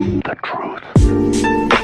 The truth.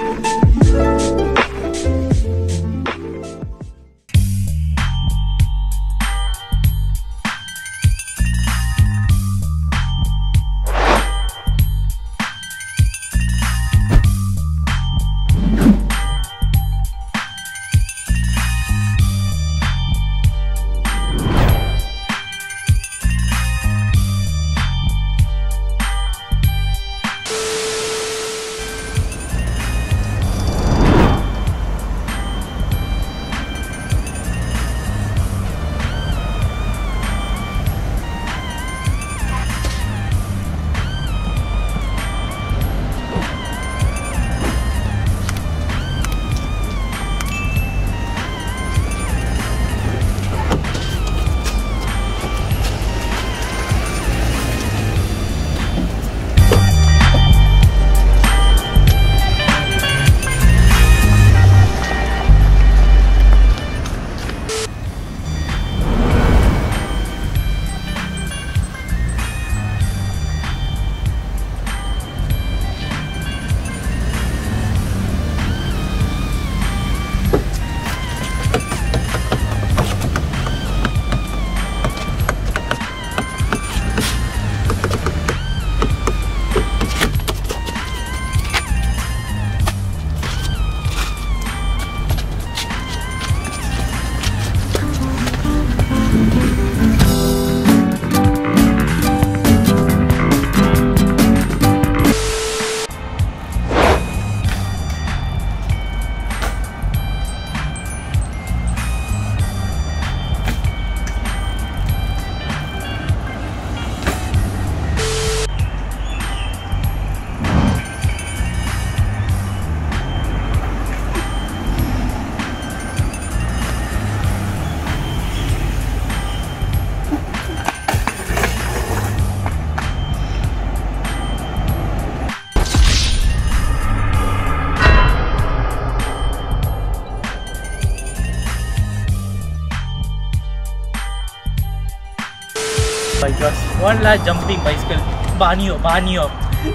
My. One last jumping bicycle. Bunny hop, bunny hop.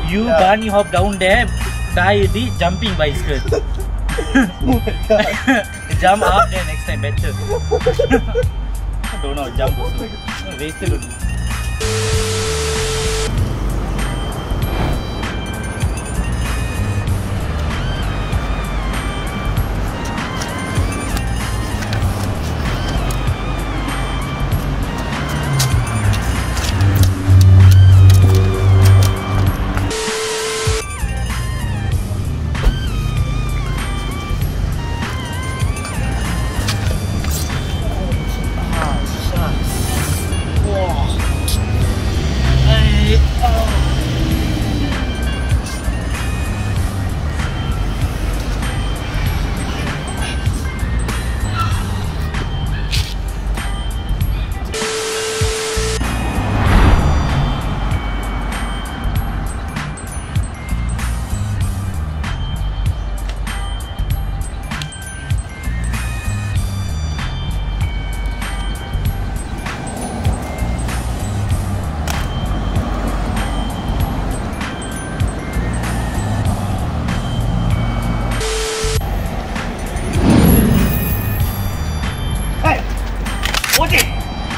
You Yeah. bunny hop down there, try the jumping bicycle. Oh my god. jump up there next time better. Don't know, jump also. Wasted only.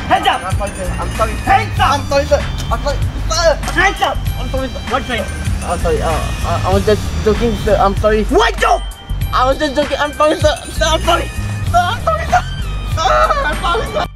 Hands up! I'm sorry, sir. I'm sorry. Hands up! I'm sorry, sir. I'm sorry. Sir! Hands up! I'm sorry, sir. What friend? I'm sorry. Uh, uh, I was just joking, sir. I'm sorry. What joke? I was just joking. I'm sorry, sir. Sir, I'm sorry. Sir, I'm sorry, sir. Sir, I'm sorry, sir.